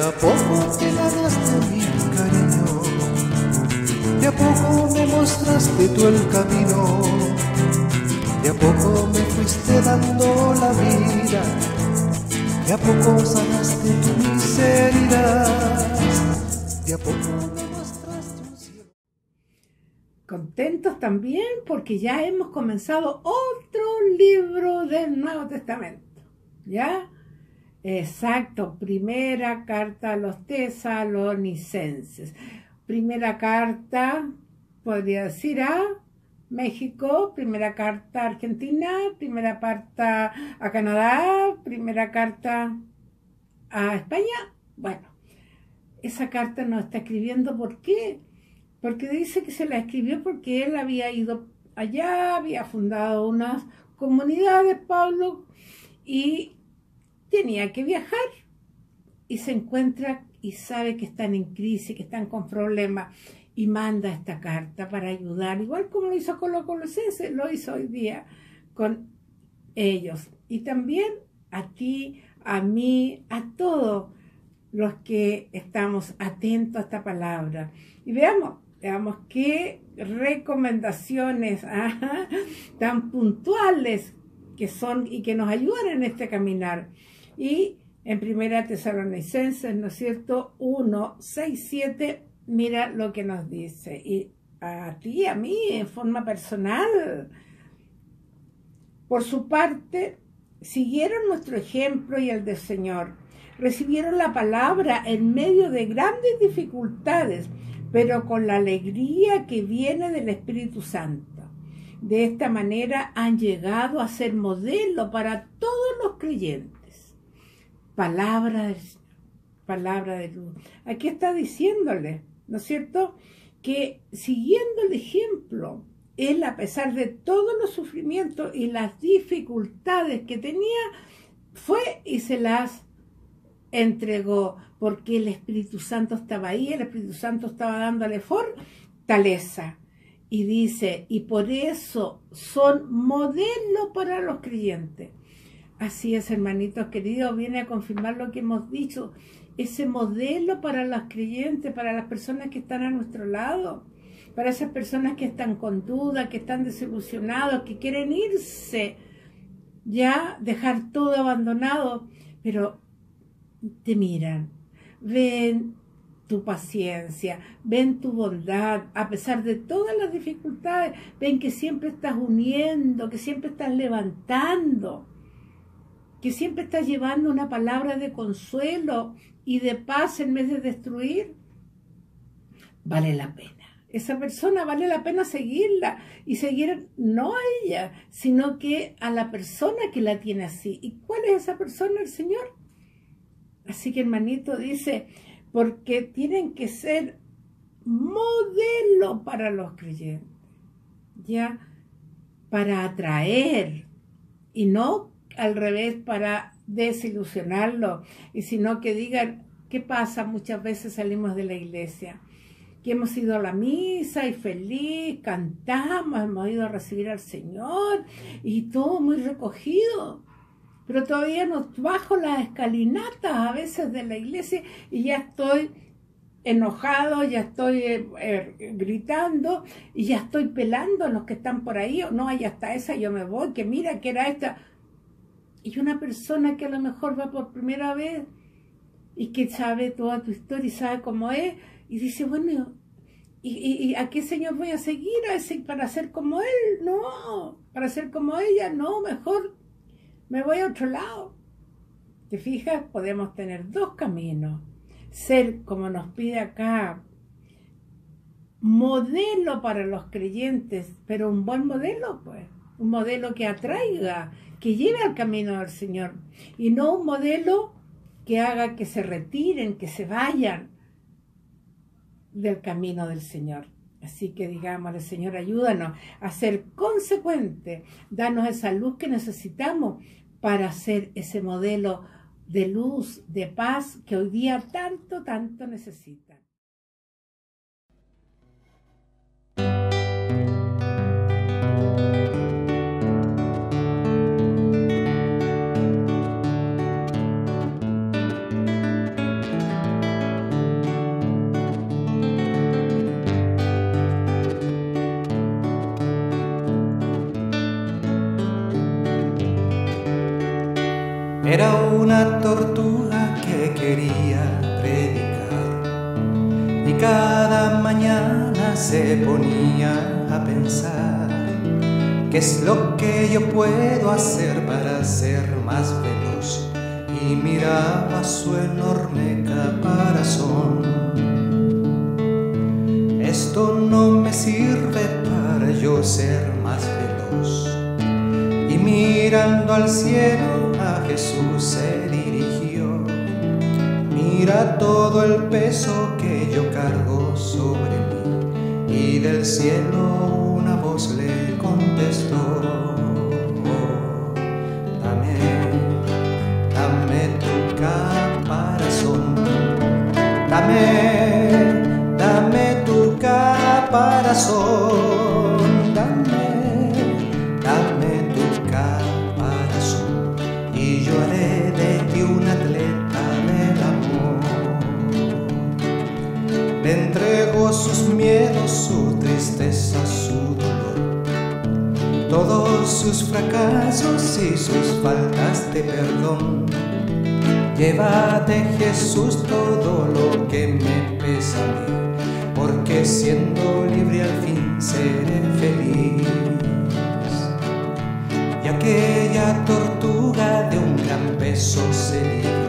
a poco te ganaste mi cariño, de a poco me mostraste tú el camino, de a poco me fuiste dando la vida, de a poco sanaste tu miseria, de a poco me mostraste un cielo. Contentos también porque ya hemos comenzado otro libro del Nuevo Testamento. ¿Ya? Exacto, primera carta a los tesalonicenses. Primera carta, podría decir a México, primera carta a Argentina, primera carta a Canadá, primera carta a España. Bueno, esa carta nos está escribiendo, ¿por qué? Porque dice que se la escribió porque él había ido allá, había fundado unas comunidades, Pablo, y tenía que viajar y se encuentra y sabe que están en crisis, que están con problemas y manda esta carta para ayudar, igual como lo hizo con los colosenses, lo hizo hoy día con ellos. Y también a ti, a mí, a todos los que estamos atentos a esta palabra. Y veamos, veamos qué recomendaciones tan puntuales que son y que nos ayudan en este caminar. Y en Primera Tesalonicenses, ¿no es cierto? 1, 6, 7, mira lo que nos dice. Y a ti, a mí, en forma personal. Por su parte, siguieron nuestro ejemplo y el del Señor. Recibieron la palabra en medio de grandes dificultades, pero con la alegría que viene del Espíritu Santo. De esta manera han llegado a ser modelo para todos los creyentes palabra, palabra de luz. Aquí está diciéndole, ¿no es cierto? Que siguiendo el ejemplo, él a pesar de todos los sufrimientos y las dificultades que tenía, fue y se las entregó, porque el Espíritu Santo estaba ahí, el Espíritu Santo estaba dándole fortaleza. Y dice, y por eso son modelo para los creyentes. Así es, hermanitos queridos, viene a confirmar lo que hemos dicho, ese modelo para los creyentes, para las personas que están a nuestro lado, para esas personas que están con duda, que están desilusionados, que quieren irse, ya dejar todo abandonado, pero te miran, ven tu paciencia, ven tu bondad, a pesar de todas las dificultades, ven que siempre estás uniendo, que siempre estás levantando que siempre estás llevando una palabra de consuelo y de paz en vez de destruir, vale la pena. Esa persona vale la pena seguirla y seguir no a ella, sino que a la persona que la tiene así. ¿Y cuál es esa persona? El Señor. Así que hermanito dice, porque tienen que ser modelo para los creyentes, ya, para atraer y no al revés para desilusionarlo, y sino que digan, ¿qué pasa? Muchas veces salimos de la iglesia, que hemos ido a la misa y feliz, cantamos, hemos ido a recibir al Señor y todo muy recogido. Pero todavía no bajo las escalinatas a veces de la iglesia y ya estoy enojado, ya estoy eh, eh, gritando y ya estoy pelando a los que están por ahí, o no, hay hasta esa yo me voy, que mira que era esta. Y una persona que a lo mejor va por primera vez y que sabe toda tu historia y sabe cómo es, y dice, bueno, ¿y, a qué Señor voy a seguir? ¿A ¿Para ser como Él? No, para ser como ella, no, mejor me voy a otro lado. ¿Te fijas? Podemos tener dos caminos. Ser, como nos pide acá, modelo para los creyentes, pero un buen modelo, pues, un modelo que atraiga, que lleve al camino del Señor y no un modelo que haga que se retiren, que se vayan del camino del Señor. Así que digamos, Señor, ayúdanos a ser consecuentes, danos esa luz que necesitamos para ser ese modelo de luz, de paz que hoy día tanto, tanto necesita. Era una tortuga que quería predicar y cada mañana se ponía a pensar qué es lo que yo puedo hacer para ser más veloz y miraba su enorme caparazón. Esto no me sirve para yo ser más veloz. Y mirando al cielo Jesús se dirigió. Mira todo el peso que yo cargo sobre mí. Y del cielo una voz le contestó. Dame, dame tu caparazón. Dame, dame tu caparazón. Sus fracasos y sus faltas de perdón. Llévate Jesús todo lo que me pesa a mí, porque siendo libre al fin seré feliz. Y aquella tortuga de un gran peso se